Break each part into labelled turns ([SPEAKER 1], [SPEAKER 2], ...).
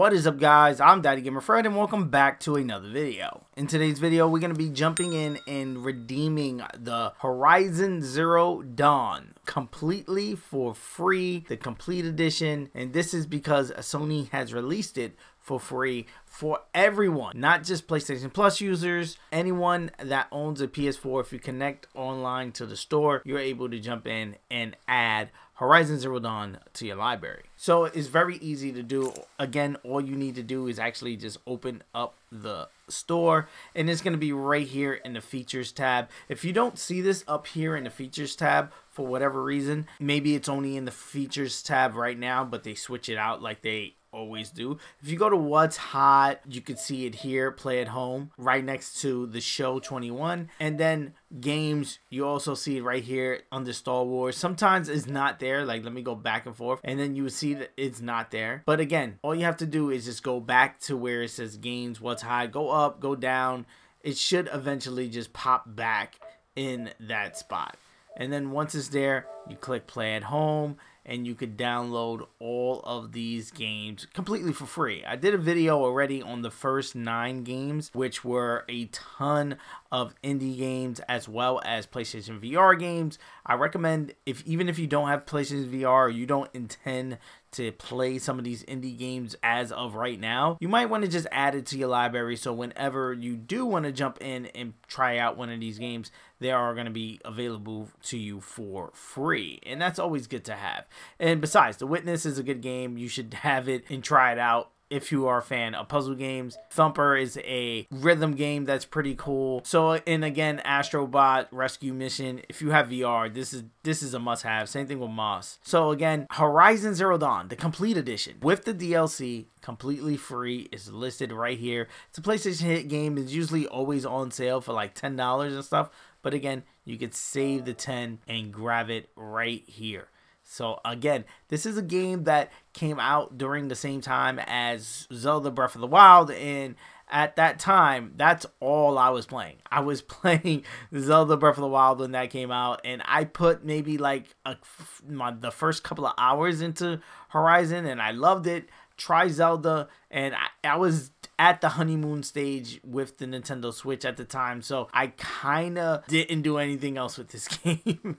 [SPEAKER 1] What is up guys, I'm Daddy Gamer Fred and welcome back to another video. In today's video, we're going to be jumping in and redeeming the Horizon Zero Dawn completely for free, the complete edition, and this is because Sony has released it for free for everyone, not just PlayStation Plus users, anyone that owns a PS4. If you connect online to the store, you're able to jump in and add Horizon Zero Dawn to your library. So it's very easy to do. Again, all you need to do is actually just open up the store and it's going to be right here in the features tab. If you don't see this up here in the features tab for whatever reason, maybe it's only in the features tab right now, but they switch it out like they always do. If you go to what's hot, you can see it here, play at home, right next to the show 21. And then games, you also see it right here under Star Wars. Sometimes it's not there. Like, let me go back and forth. And then you see that it's not there. But again, all you have to do is just go back to where it says games, what's hot, go up, go down. It should eventually just pop back in that spot. And then once it's there, you click play at home and you could download all of these games completely for free. I did a video already on the first nine games, which were a ton of indie games as well as PlayStation VR games. I recommend if even if you don't have PlayStation VR you don't intend to play some of these indie games as of right now, you might want to just add it to your library so whenever you do want to jump in and try out one of these games, they are going to be available to you for free. And that's always good to have. And besides, The Witness is a good game. You should have it and try it out if you are a fan of puzzle games. Thumper is a rhythm game that's pretty cool. So and again, Astrobot Rescue Mission. If you have VR, this is this is a must-have. Same thing with Moss. So again, Horizon Zero Dawn, the complete edition with the DLC, completely free, is listed right here. It's a PlayStation hit game. It's usually always on sale for like ten dollars and stuff. But again, you could save the 10 and grab it right here. So again, this is a game that came out during the same time as Zelda Breath of the Wild and at that time, that's all I was playing. I was playing Zelda Breath of the Wild when that came out, and I put maybe like a, my, the first couple of hours into Horizon, and I loved it. Try Zelda, and I, I was at the honeymoon stage with the Nintendo Switch at the time, so I kind of didn't do anything else with this game.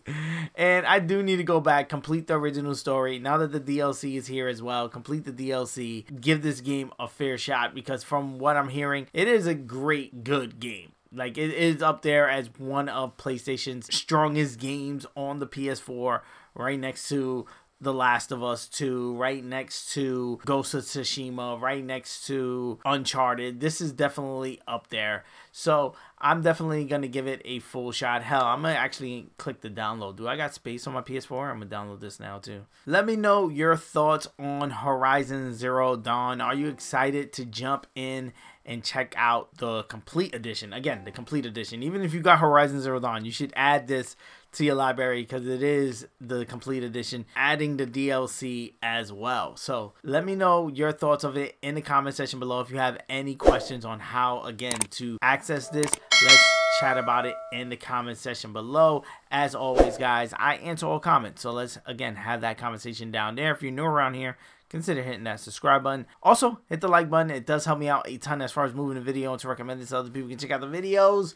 [SPEAKER 1] and I do need to go back, complete the original story. Now that the DLC is here as well, complete the DLC, give this game a fair shot because from what I'm hearing, it is a great, good game. Like it is up there as one of PlayStation's strongest games on the PS4, right next to the Last of Us 2, right next to Ghost of Tsushima, right next to Uncharted. This is definitely up there. So I'm definitely going to give it a full shot. Hell, I'm going to actually click the download. Do I got space on my PS4? I'm going to download this now too. Let me know your thoughts on Horizon Zero Dawn. Are you excited to jump in and check out the complete edition? Again, the complete edition. Even if you got Horizon Zero Dawn, you should add this to your library because it is the complete edition, adding the DLC as well. So let me know your thoughts of it in the comment section below. If you have any questions on how, again, to access this, let's chat about it in the comment section below. As always, guys, I answer all comments. So let's, again, have that conversation down there. If you're new around here, consider hitting that subscribe button. Also, hit the like button. It does help me out a ton as far as moving the video and to recommend this to other people can check out the videos.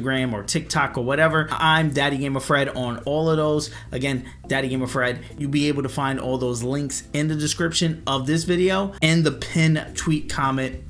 [SPEAKER 1] Instagram or TikTok or whatever. I'm Daddy Gamer Fred on all of those. Again, Daddy Gamer Fred. You'll be able to find all those links in the description of this video and the pin tweet comment